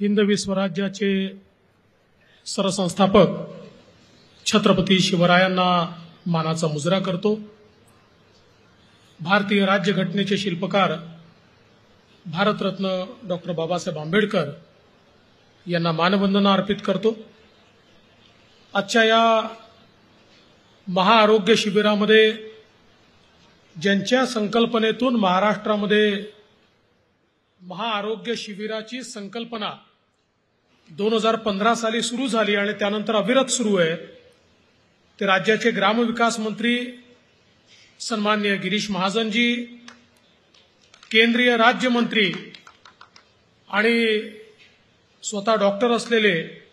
हिंदवी स्वराज्याचे सरसंस्थापक छत्रपती शिवरायांना मानाचा मुजरा करतो. भारतीय राज्यघटनेचे शिल्पकार भारतरत्न डॉक्टर बाबासाहेब आंबेडकर यांना मानवंदना अर्पित करतो. आजच्या या महाआरोग्य शिबिरामध्ये ज्यांच्या संकल्पनेतून महाराष्ट्रामध्ये महाआरोग्य शिबिराची संकल्पना दोन हजार पंधरा साली सुरू झाली आणि त्यानंतर अविरत सुरू आहे. ते राज्याचे ग्रामविकास मंत्री सन्मान्य गिरीश महाजनजी केंद्रीय राज्यमंत्री आणि स्वतः डॉक्टर असलेले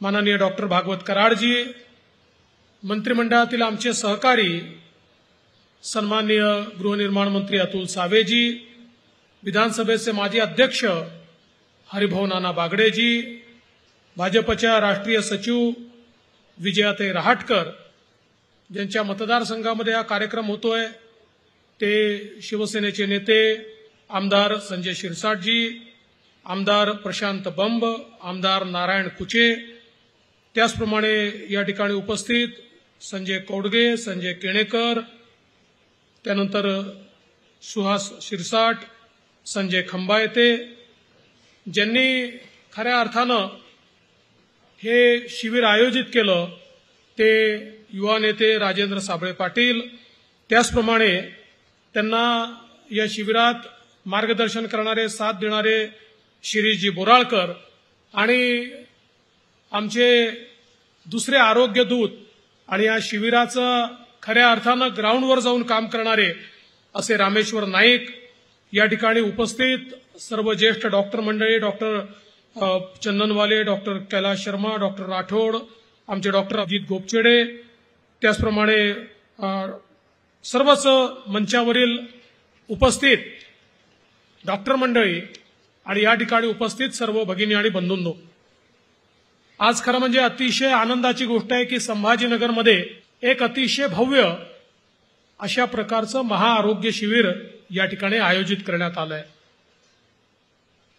माननीय डॉक्टर भागवत कराडजी मंत्रिमंडळातील आमचे सहकारी सन्माननीय गृहनिर्माण मंत्री अतुल सावेजी विधानसभेचे माजी अध्यक्ष हरिभाऊ नाना बागडेजी भाजपच्या राष्ट्रीय सचिव विजयाताई रहाटकर ज्यांच्या मतदारसंघामध्ये हा कार्यक्रम होतोय ते शिवसेनेचे नेते आमदार संजय शिरसाटजी आमदार प्रशांत बंब आमदार नारायण कुचे त्याचप्रमाणे या ठिकाणी उपस्थित संजय कौडगे संजय केणेकर त्यानंतर सुहास शिरसाट संजय खंबा येते ज्यांनी खऱ्या अर्थानं हे शिबिर आयोजित केलं ते युवा नेते राजेंद्र साबळे पाटील. त्याचप्रमाणे त्यांना या शिबिरात मार्गदर्शन करणारे साथ देणारे शिरीषजी बोराळकर आणि आमचे दुसरे आरोग्य दूत आणि या शिबिराचं खऱ्या अर्थानं ग्राउंडवर जाऊन काम करणारे असे रामेश्वर नाईक या ठिकाणी उपस्थित सर्व ज्येष्ठ डॉक्टर मंडळी doctor Chandanwale doctor Kailash Sharma doctor Rathod आमचे डॉक्टर अजित गोपचेडे त्याचप्रमाणे सर्वच मंचावरील उपस्थित डॉक्टर मंडळी आणि या ठिकाणी उपस्थित सर्व भगिनी आणि बंधूंनो. आज खरं म्हणजे अतिशय आनंदाची गोष्ट आहे की संभाजीनगरमध्ये एक अतिशय भव्य अशा प्रकारचं महाआरोग्य शिबिर या ठिकाणी आयोजित करण्यात आलंय.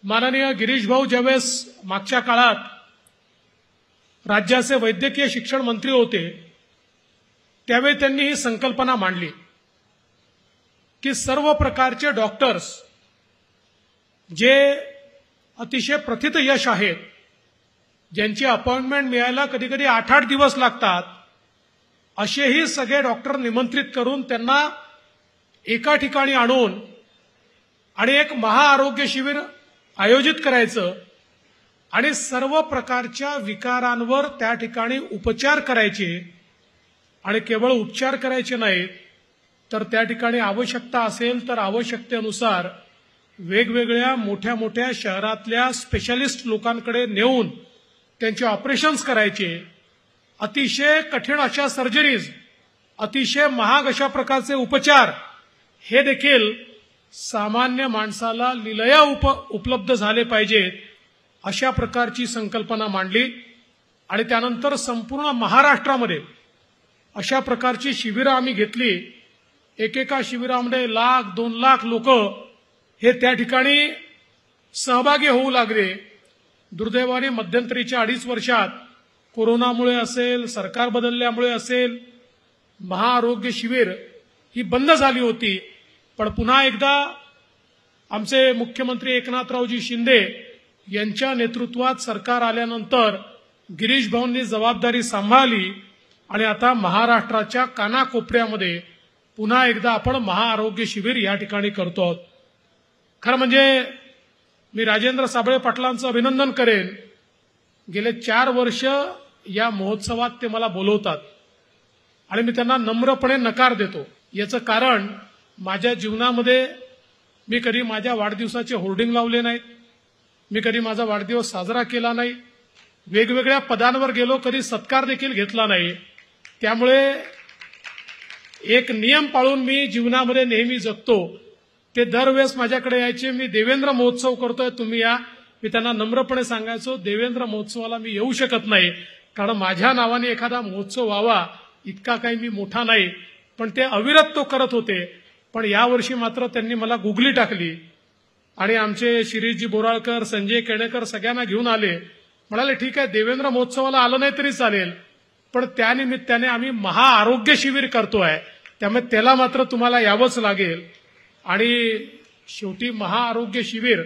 माननीय गिरीश भाऊ ज्यावेळेस मागच्या काळात राज्याचे वैद्यकीय शिक्षण मंत्री होते त्यावेळी त्यांनी ही संकल्पना मांडली की सर्व प्रकारचे डॉक्टर्स जे अतिशय प्रथित यश आहेत ज्यांची अपॉइंटमेंट मिळायला कधी कधी आठ आठ दिवस लागतात असेही सगळे डॉक्टर निमंत्रित करून त्यांना एका ठिकाणी आणून आणि एक महाआरोग्य शिबिर आयोजित करायचं आणि सर्व प्रकारच्या विकारांवर त्या ठिकाणी उपचार करायचे आणि केवळ उपचार करायचे नाहीत तर त्या ठिकाणी आवश्यकता असेल तर आवश्यकतेनुसार वेगवेगळ्या मोठ्या मोठ्या शहरातल्या स्पेशालिस्ट लोकांकडे नेऊन त्यांचे ऑपरेशन्स करायचे. अतिशय कठीण अशा सर्जरीज अतिशय महाग अशा प्रकारचे उपचार हे देखील सामान्य माणसाला लिलया उप उपलब्ध झाले पाहिजेत अशा प्रकारची संकल्पना मांडली आणि त्यानंतर संपूर्ण महाराष्ट्रामध्ये अशा प्रकारची शिबिरं आम्ही घेतली. एकेका शिबिरामध्ये लाख दोन लाख लोक हे त्या ठिकाणी सहभागी होऊ लागले. दुर्दैवाने मध्यंतरीच्या अडीच वर्षात कोरोनामुळे असेल सरकार बदलल्यामुळे असेल महाआरोग्य शिबिर ही बंद झाली होती. पण पुन्हा एकदा आमचे मुख्यमंत्री एकनाथरावजी शिंदे यांच्या नेतृत्वात सरकार आल्यानंतर गिरीश भाऊंनी जबाबदारी सांभाळली आणि आता महाराष्ट्राच्या कानाकोपऱ्यामध्ये पुन्हा एकदा आपण महाआरोग्य शिबिर या ठिकाणी करतो आहोत. खरं म्हणजे मी राजेंद्र साबळे पाटलांचं अभिनंदन करेन. गेले चार वर्ष या महोत्सवात ते मला बोलवतात. आणि मी त्यांना नम्रपणे नकार देतो. याचं कारण माझ्या जीवनामध्ये मी कधी माझ्या वाढदिवसाचे होर्डिंग लावले नाहीत. मी कधी माझा वाढदिवस साजरा केला नाही. वेगवेगळ्या पदांवर गेलो कधी सत्कार देखील घेतला नाही. त्यामुळे एक नियम पाळून मी जीवनामध्ये नेहमी जगतो. ते दरवेळेस माझ्याकडे यायचे. मी देवेंद्र महोत्सव करतोय तुम्ही या. मी त्यांना नम्रपणे सांगायचो देवेंद्र महोत्सवाला मी येऊ शकत नाही. कारण माझ्या नावाने एखादा महोत्सव व्हावा इतका काही मी मोठा नाही. पण ते अविरत तो करत होते. पण यावर्षी मात्र त्यांनी मला गुगली टाकली. आणि आमचे शिरीषजी बोराळकर संजय केणेकर सगळ्यांना घेऊन आले. म्हणाले ठीक आहे देवेंद्र महोत्सवाला आलं नाही तरी चालेल. पण त्यानिमित्ताने आम्ही महाआरोग्य शिबिर करतोय. त्यामुळे त्याला मात्र तुम्हाला यावंच लागेल. आणि शेवटी महाआरोग्य शिबिर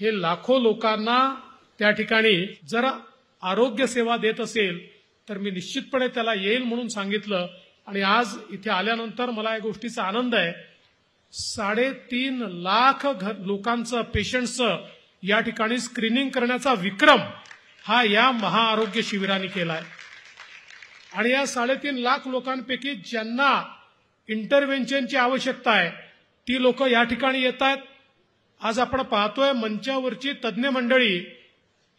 हे लाखो लोकांना त्या ठिकाणी जर आरोग्य सेवा देत असेल तर मी निश्चितपणे त्याला येईल म्हणून सांगितलं. आणि आज इथे आल्यानंतर मला या गोष्टीचा आनंद आहे. साडेतीन लाख घर लोकांचं पेशंटचं या ठिकाणी स्क्रीनिंग करण्याचा विक्रम हा या महाआरोग्य शिबिराने केलाय. आणि या साडेतीन लाख लोकांपैकी ज्यांना इंटरव्हेन्शनची आवश्यकता आहे ती लोक या ठिकाणी येत आहेत. आज आपण पाहतोय मंचावरची तज्ज्ञ मंडळी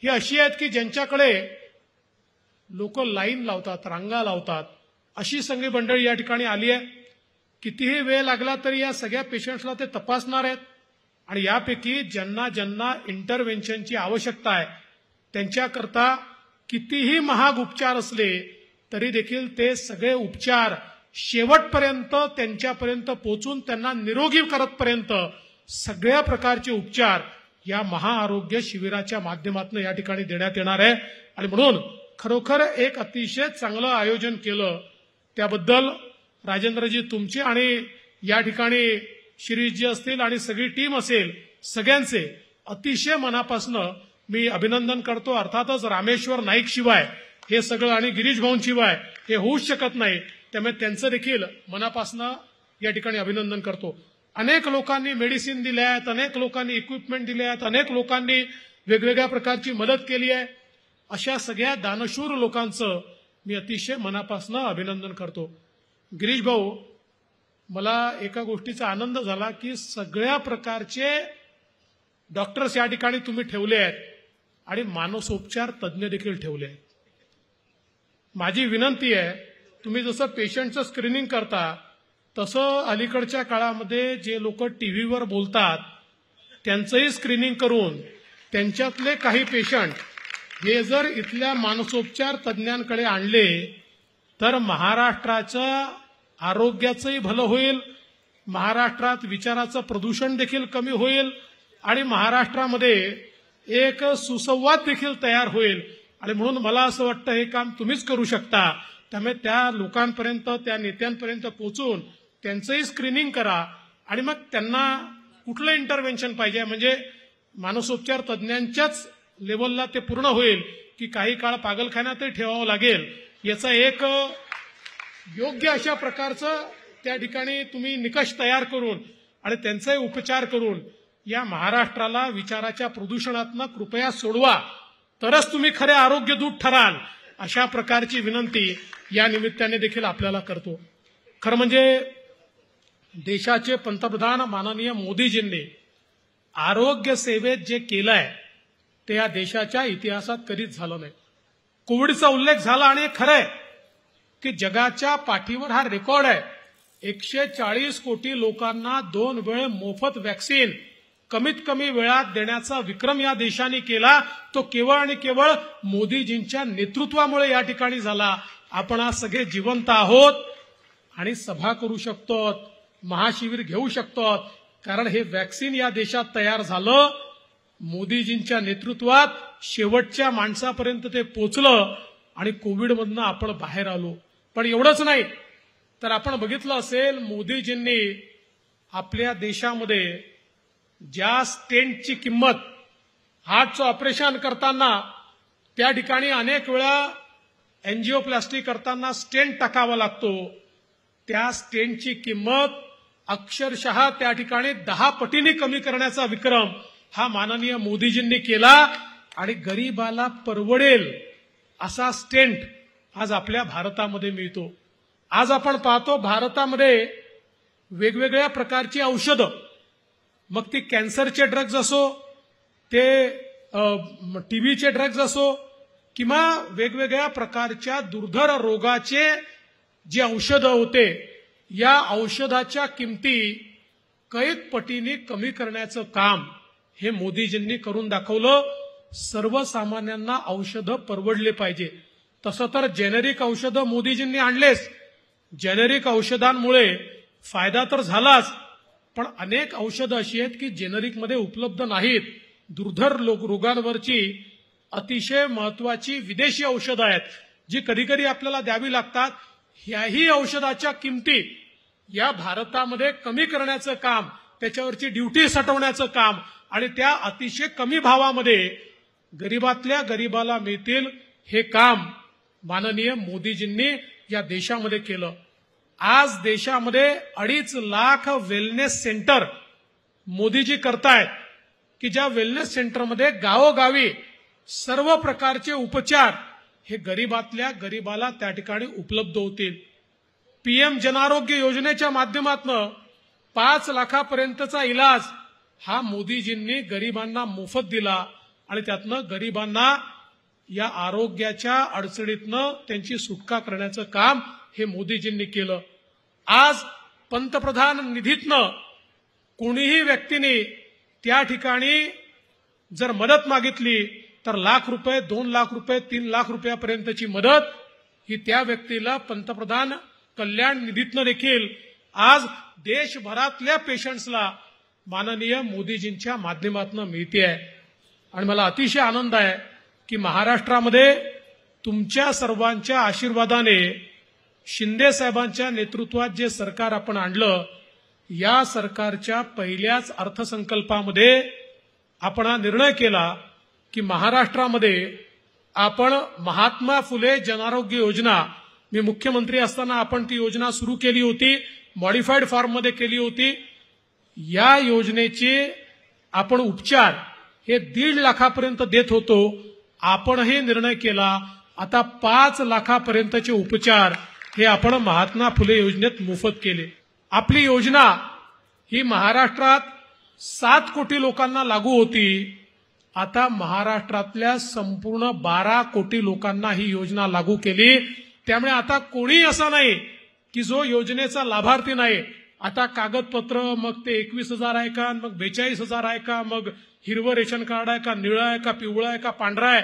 ही अशी आहेत की ज्यांच्याकडे लोक लाईन लावतात रांगा लावतात. अशी सगळी मंडळी या ठिकाणी आली आहे. कितीही वेळ लागला तरी या सगळ्या पेशंट्सला ते तपासणार आहेत. आणि यापैकी ज्यांना ज्यांना इंटरव्हेन्शनची आवश्यकता आहे त्यांच्याकरता कितीही महाग उपचार असले तरी देखील ते सगळे उपचार शेवटपर्यंत त्यांच्यापर्यंत पोचून त्यांना निरोगी करतपर्यंत सगळ्या प्रकारचे उपचार या महाआरोग्य शिबिराच्या माध्यमातून या ठिकाणी देण्यात येणार आहे. आणि म्हणून खरोखर एक अतिशय चांगलं आयोजन केलं त्याबद्दल राजेंद्रजी तुमचे आणि या ठिकाणी शिरीषजी असतील आणि सगळी टीम असेल सगळ्यांचे अतिशय मनापासनं मी अभिनंदन करतो. अर्थातच रामेश्वर नाईक शिवाय हे सगळं आणि गिरीश भाऊन शिवाय हे होऊच शकत नाही. त्यामुळे त्यांचं देखील मनापासनं या ठिकाणी अभिनंदन करतो. अनेक लोकांनी मेडिसिन दिल्या आहेत अनेक लोकांनी इक्विपमेंट दिले आहेत अनेक लोकांनी वेगवेगळ्या प्रकारची मदत केली आहे. अशा सगळ्या दानशूर लोकांचं मी अतिशय मनापासून अभिनंदन करतो. गिरीश भाऊ मला एका गोष्टीचा आनंद झाला की सगळ्या प्रकारचे डॉक्टर्स या ठिकाणी तुम्ही ठेवले आहेत आणि मानसोपचार तज्ज्ञ देखील ठेवले आहेत. माझी विनंती आहे तुम्ही जसं पेशंटचं स्क्रीनिंग करता तसं अलीकडच्या काळामध्ये जे लोक टी व्हीवर बोलतात त्यांचंही स्क्रीनिंग करून त्यांच्यातले काही पेशंट हे जर इथल्या मानसोपचार तज्ज्ञांकडे आणले तर महाराष्ट्राचं आरोग्याचंही भलं होईल महाराष्ट्रात विचाराचं प्रदूषण देखील कमी होईल आणि महाराष्ट्रामध्ये एक सुसंवाद देखील तयार होईल. आणि म्हणून मला असं वाटतं हे काम तुम्हीच करू शकता. त्यामुळे त्या लोकांपर्यंत त्या नेत्यांपर्यंत पोहोचून त्यांचंही स्क्रीनिंग करा. आणि मग त्यांना कुठलं इंटरव्हेन्शन पाहिजे? म्हणजे मानसोपचार तज्ज्ञांच्याच लेवलला ते पूर्ण होईल की काही काळ पागलखान्यातही ठेवावं लागेल. याचा एक योग्य अशा प्रकारचं त्या ठिकाणी तुम्ही निकष तयार करून आणि त्यांचाही उपचार करून या महाराष्ट्राला विचाराच्या प्रदूषणातनं कृपया सोडवा. तरच तुम्ही खरे आरोग्य दूत ठराल. अशा प्रकारची विनंती या निमित्ताने देखील आपल्याला करतो. खरं म्हणजे देशाचे पंतप्रधान माननीय मोदीजींनी आरोग्य सेवेत जे केलंय ते या देशाच्या इतिहासात कधीच झालं नाही. कोविडचा उल्लेख झाला आणि खरंय की जगाच्या पाठीवर हा रेकॉर्ड आहे. एकशे चाळीस कोटी लोकांना दोन वेळ मोफत वॅक्सिन कमीत कमी वेळात देण्याचा विक्रम या देशाने केला. तो केवळ आणि केवळ मोदीजींच्या नेतृत्वामुळे या ठिकाणी झाला. आपण आज सगळे जिवंत आहोत आणि सभा करू शकतो महाशिबिर घेऊ शकतो कारण हे वॅक्सिन या देशात तयार झालं. मोदीजींच्या नेतृत्वात शेवटच्या माणसापर्यंत ते पोचलं आणि कोविडमधनं आपण बाहेर आलो. पण एवढंच नाही. तर आपण बघितलं असेल मोदीजींनी आपल्या देशामध्ये ज्या स्टेंटची किंमत हार्टचं ऑपरेशन करताना त्या ठिकाणी अनेक वेळा एनजीओप्लास्टी करताना स्टेंट टाकावा लागतो. त्या स्टेंटची किंमत अक्षरशः त्या ठिकाणी दहा पटीने कमी करण्याचा विक्रम. हा माननीय मोदीजींनी केला आणि गरीबाला परवडेल असा स्टेंट आज आपल्या भारतामध्ये मिळतो. आज आपण पाहतो भारतामध्ये वेगवेगळ्या प्रकारची औषधं. मग ती कॅन्सरचे ड्रग्ज असो ते टीबीचे ड्रग्ज असो किंवा वेगवेगळ्या प्रकारच्या दुर्धर रोगाचे जे औषधं होते या औषधाच्या किमती कैक पटीने कमी करण्याचं काम हे मोदीजींनी करून दाखवलं सर्वसामान्यांना औषधं परवडले पाहिजे. तसं तर जेनेरिक औषधं मोदीजींनी आणलेच. जेनेरिक औषधांमुळे फायदा तर झालाच पण अनेक औषधं अशी आहेत की जेनेरिकमध्ये उपलब्ध नाहीत. दुर्धर लोक रोगांवरची अतिशय महत्वाची विदेशी औषधं आहेत जी कधीकधी आपल्याला द्यावी लागतात. ह्याही औषधाच्या किमती या भारतामध्ये कमी करण्याचं काम त्याच्यावरची ड्युटी सटवण्याचं काम आणि त्या अतिशय कमी भावामध्ये गरीबातल्या गरीबाला मिळतील हे काम माननीय मोदीजींनी या देशामध्ये केलं. आज देशामध्ये अडीच लाख वेलनेस सेंटर मोदीजी करतायत की ज्या वेलनेस सेंटरमध्ये गावोगावी सर्व प्रकारचे उपचार हे गरीबातल्या गरीबाला त्या ठिकाणी उपलब्ध होतील. पीएम जनआरोग्य योजनेच्या माध्यमातून पाच लाखापर्यंतचा इलाज हा मोदीजींनी गरिबांना मोफत दिला आणि त्यातनं गरिबांना या आरोग्याच्या अडचणीतनं त्यांची सुटका करण्याचं काम हे मोदीजींनी केलं. आज पंतप्रधान निधीतनं कोणीही व्यक्तीने त्या ठिकाणी जर मदत मागितली तर लाख रुपये दोन लाख रुपये तीन लाख रुपयापर्यंतची मदत ही त्या व्यक्तीला पंतप्रधान कल्याण निधीतनं देखील आज देशभरातल्या पेशंट्सला माननीय मोदीजींच्या माध्यमातून मिळते आहे आणि मला अतिशय आनंद आहे की महाराष्ट्रामध्ये तुमच्या सर्वांच्या आशीर्वादाने शिंदे साहेबांच्या नेतृत्वात जे सरकार आपण आणलं या सरकारच्या पहिल्याच अर्थसंकल्पामध्ये आपण हा निर्णय केला की महाराष्ट्रामध्ये आपण महात्मा फुले जनआरोग्य योजना मी मुख्यमंत्री असताना आपण ती योजना सुरू केली होती मॉडिफाईड फॉर्ममध्ये केली होती या योजनेचे आपण उपचार हे दीड लाखापर्यंत देत होतो. आपणही निर्णय केला. आता पाच लाखापर्यंतचे उपचार हे आपण महात्मा फुले योजनेत मोफत केले. आपली योजना ही महाराष्ट्रात सात कोटी लोकांना लागू होती. आता महाराष्ट्रातल्या संपूर्ण बारा कोटी लोकांना ही योजना लागू केली. त्यामुळे आता कोणी असं नाही की जो योजनेचा लाभार्थी नाही आता कागदपत्र मग ते एकवीस हजार आहे का? मग बेचाळीस हजार आहे का? मग हिरवं रेशन कार्ड आहे का? निळं आहे का? पिवळं आहे का? पांढरं आहे?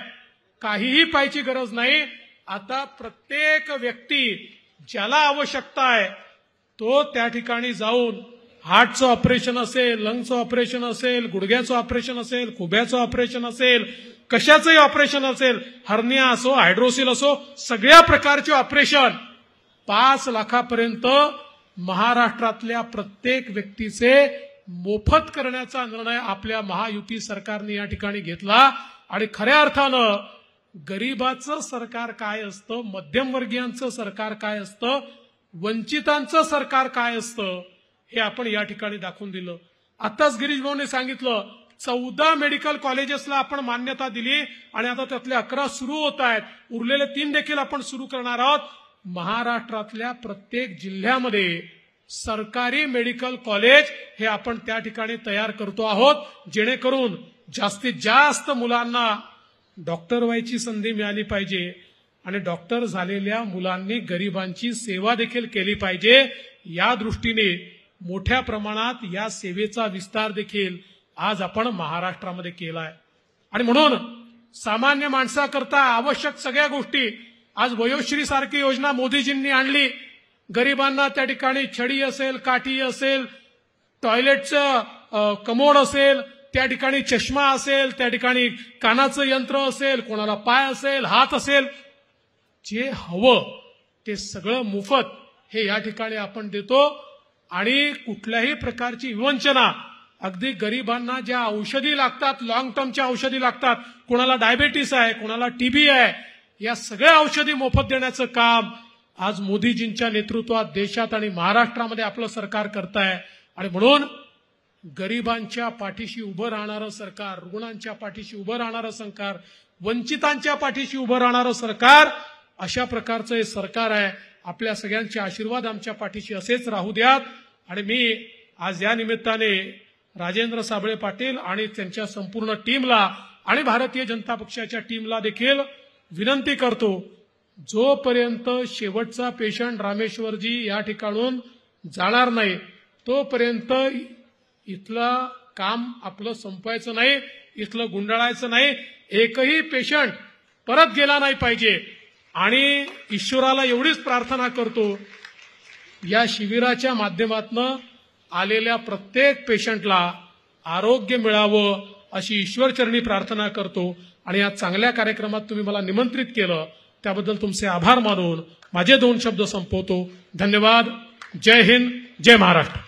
काहीही पाहायची गरज नाही. आता प्रत्येक व्यक्ती ज्याला आवश्यकता आहे तो त्या ठिकाणी जाऊन हार्टचं ऑपरेशन असेल लंगचं ऑपरेशन असेल गुडघ्याचं ऑपरेशन असेल खुब्याचं ऑपरेशन असेल कशाचंही ऑपरेशन असेल हर्निया असो हायड्रोसिल असो सगळ्या प्रकारचे ऑपरेशन पाच लाखापर्यंत महाराष्ट्रातल्या प्रत्येक व्यक्तीचे मोफत करण्याचा निर्णय आपल्या महायुती सरकारने या ठिकाणी घेतला. आणि खऱ्या अर्थानं गरीबाचं सरकार काय असतं मध्यमवर्गीयांचं सरकार काय असतं वंचितांचं सरकार काय असतं हे आपण या ठिकाणी दाखवून दिलं. आताच गिरीश भाऊने सांगितलं चौदा मेडिकल कॉलेजेसला आपण मान्यता दिली आणि आता त्यातले अकरा सुरू होत आहेत. उरलेले तीन देखील आपण सुरू करणार आहोत. महाराष्ट्रातल्या प्रत्येक जिल्ह्यामध्ये सरकारी मेडिकल कॉलेज हे आपण त्या ठिकाणी तयार करतो आहोत. जेणेकरून जास्तीत जास्त मुलांना डॉक्टर व्हायची संधी मिळाली पाहिजे आणि डॉक्टर झालेल्या मुलांनी गरिबांची सेवा देखील केली पाहिजे. या दृष्टीने मोठ्या प्रमाणात या सेवेचा विस्तार देखील आज आपण महाराष्ट्रामध्ये केलाय. आणि म्हणून सामान्य माणसाकरता आवश्यक सगळ्या गोष्टी आज वयोश्री सारखी योजना मोदीजींनी आणली. गरिबांना त्या ठिकाणी छडी असेल काठी असेल टॉयलेटचं कमोड असेल त्या ठिकाणी चष्मा असेल त्या ठिकाणी कानाचं यंत्र असेल कोणाला पाय असेल हात असेल जे हवं ते सगळं मोफत हे या ठिकाणी आपण देतो. आणि कुठल्याही प्रकारची विवंचना अगदी गरिबांना ज्या औषधी लागतात लॉंग टर्मच्या औषधी लागतात कोणाला डायबेटीस आहे कोणाला टीबी आहे या सगळ्या औषधी मोफत देण्याचं काम आज मोदीजींच्या नेतृत्वात देशात आणि महाराष्ट्रामध्ये आपलं सरकार करत आहे आणि म्हणून गरिबांच्या पाठीशी उभं राहणारं सरकार रुग्णांच्या पाठीशी उभं राहणारं सरकार वंचितांच्या पाठीशी उभं राहणारं सरकार अशा प्रकारचं हे सरकार आहे. आपल्या सगळ्यांचे आशीर्वाद आमच्या पाठीशी असेच राहू द्यात. आणि मी आज या निमित्ताने राजेंद्र साबळे पाटील आणि त्यांच्या संपूर्ण टीमला आणि भारतीय जनता पक्षाच्या टीमला देखील विनंती करतो जोपर्यंत शेवटचा पेशंट रामेश्वरजी या ठिकाणून जाणार नाही तोपर्यंत इथलं काम आपलं संपवायचं नाही इथलं गुंडाळायचं नाही एकही पेशंट परत गेला नाही पाहिजे. आणि ईश्वराला एवढीच प्रार्थना करतो या शिबिराच्या माध्यमातनं आलेल्या प्रत्येक पेशंटला आरोग्य मिळावं अशी ईश्वरचरणी प्रार्थना करतो. आणि या चांगल्या कार्यक्रमात तुम्ही मला निमंत्रित केलं त्याबद्दल तुमचे आभार मानून माझे दोन शब्द संपवतो. धन्यवाद. जय हिंद. जय महाराष्ट्र.